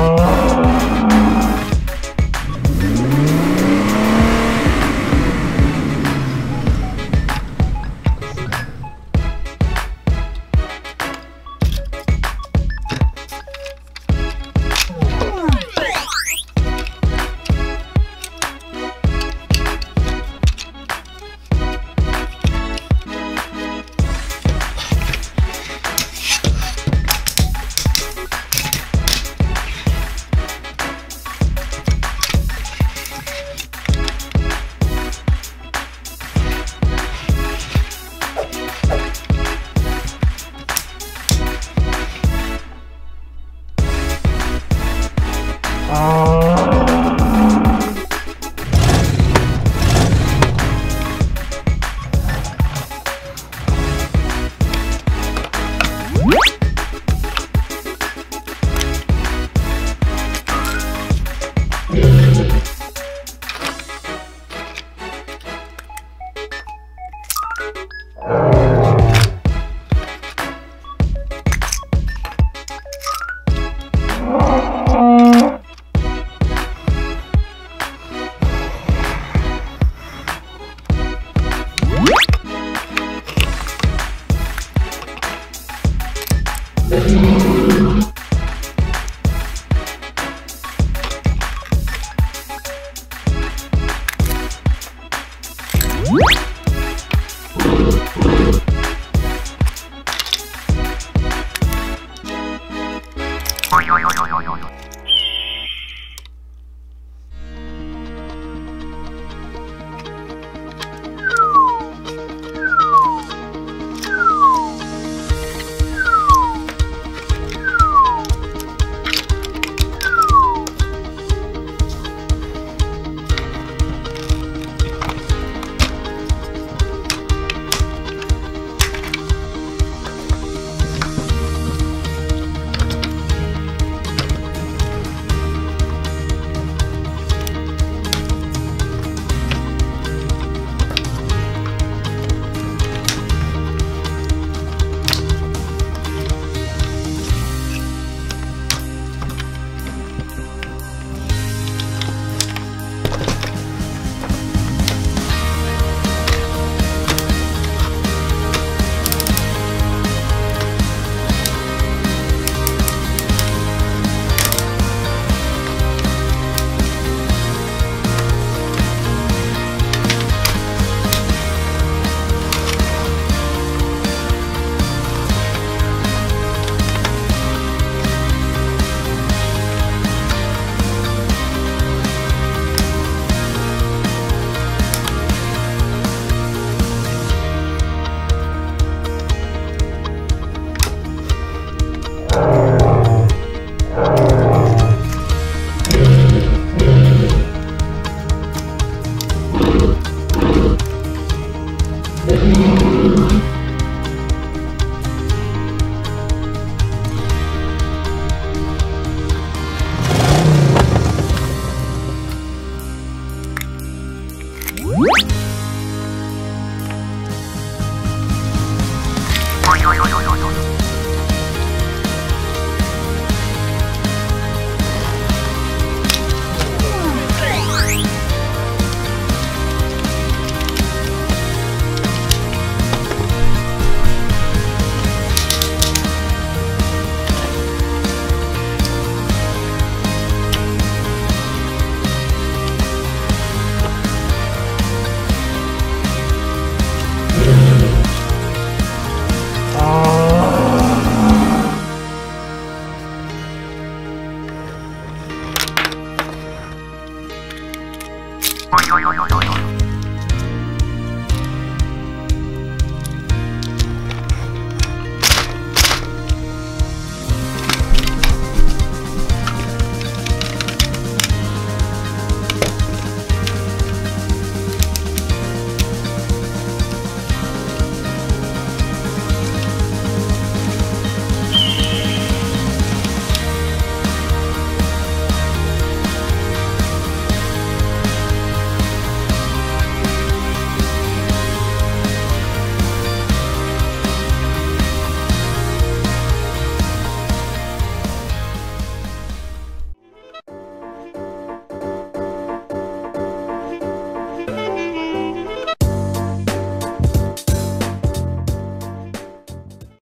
Oh. よよよよよよよよよよ有有有有